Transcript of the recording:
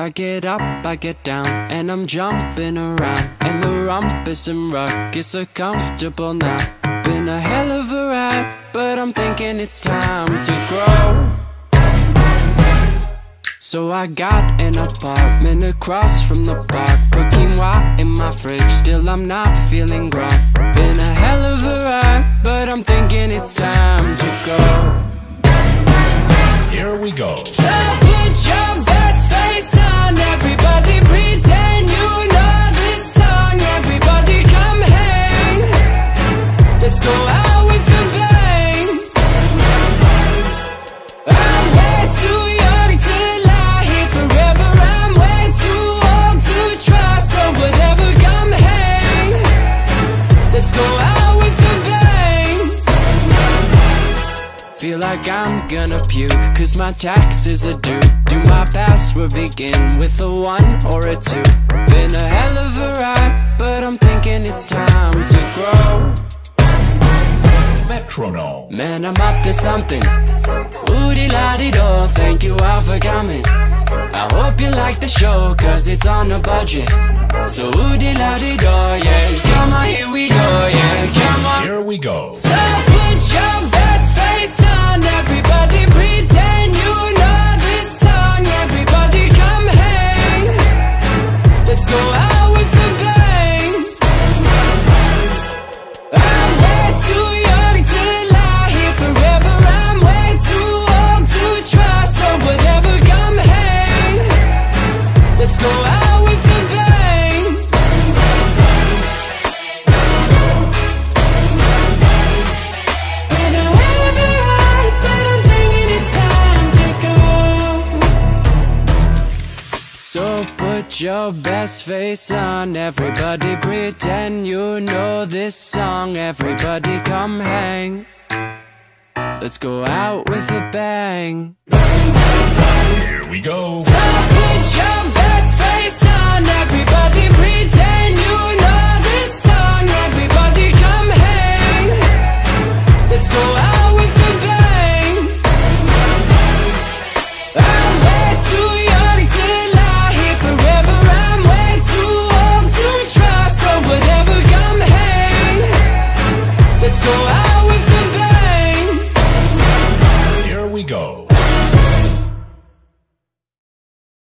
I get up, I get down, and I'm jumping around. And the rumpus and ruckus are comfortable now. Been a hell of a ride, but I'm thinking it's time to grow. So I got an apartment across from the park Put quinoa in my fridge, still I'm not feeling grown Been a hell of a ride, but I'm thinking it's time to go Here we go. So Feel like I'm gonna puke Cause my taxes are due. Do my password begin with a one or a two? Metronome. Man, I'm up to something Woody la di do, thank you all for coming I hope you like the show, cause it's on a budget So woody la di do, yeah Come on, here we go, yeah Come on Here we go. so So put your best face on, everybody pretend you know this song. Everybody come hang. Let's go out with a bang. Here we go. So put your